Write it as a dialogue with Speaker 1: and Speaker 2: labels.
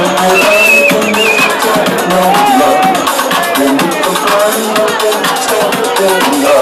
Speaker 1: No you.